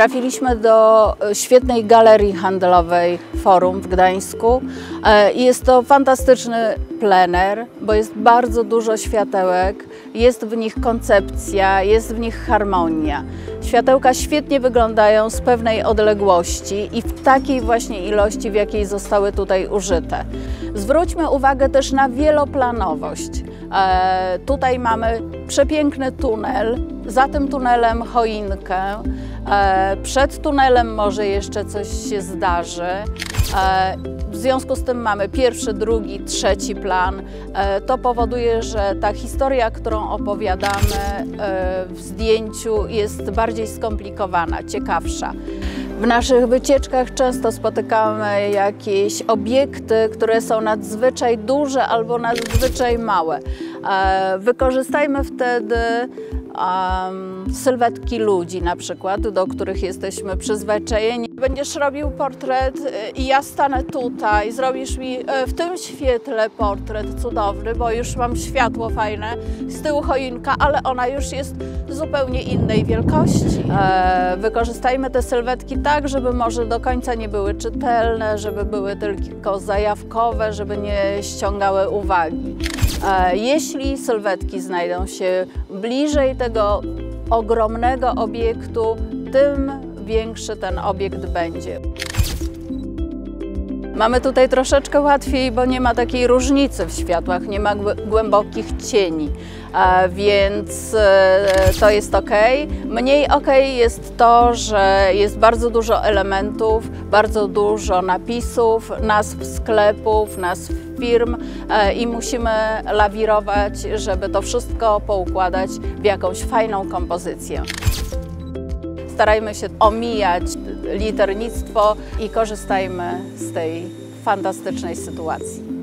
Trafiliśmy do e, świetnej galerii handlowej Forum w Gdańsku e, i jest to fantastyczny plener, bo jest bardzo dużo światełek, jest w nich koncepcja, jest w nich harmonia. Światełka świetnie wyglądają z pewnej odległości i w takiej właśnie ilości, w jakiej zostały tutaj użyte. Zwróćmy uwagę też na wieloplanowość. E, tutaj mamy przepiękny tunel, za tym tunelem choinkę, przed tunelem może jeszcze coś się zdarzy. E, w związku z tym mamy pierwszy, drugi, trzeci plan. E, to powoduje, że ta historia, którą opowiadamy e, w zdjęciu jest bardziej skomplikowana, ciekawsza. W naszych wycieczkach często spotykamy jakieś obiekty, które są nadzwyczaj duże albo nadzwyczaj małe. E, Wykorzystajmy wtedy sylwetki ludzi na przykład, do których jesteśmy przyzwyczajeni. Będziesz robił portret y, i ja stanę tutaj, zrobisz mi y, w tym świetle portret cudowny, bo już mam światło fajne, z tyłu choinka, ale ona już jest zupełnie innej wielkości. E, wykorzystajmy te sylwetki tak, żeby może do końca nie były czytelne, żeby były tylko zajawkowe, żeby nie ściągały uwagi. E, Jeśli sylwetki znajdą się bliżej tego ogromnego obiektu, tym większy ten obiekt będzie. Mamy tutaj troszeczkę łatwiej, bo nie ma takiej różnicy w światłach, nie ma głę- głębokich cieni, więc e, to jest ok. Mniej ok jest to, że jest bardzo dużo elementów, bardzo dużo napisów, nazw sklepów, nazw firm e, i musimy lawirować, żeby to wszystko poukładać w jakąś fajną kompozycję. Starajmy się omijać liternictwo i korzystajmy z tej fantastycznej sytuacji.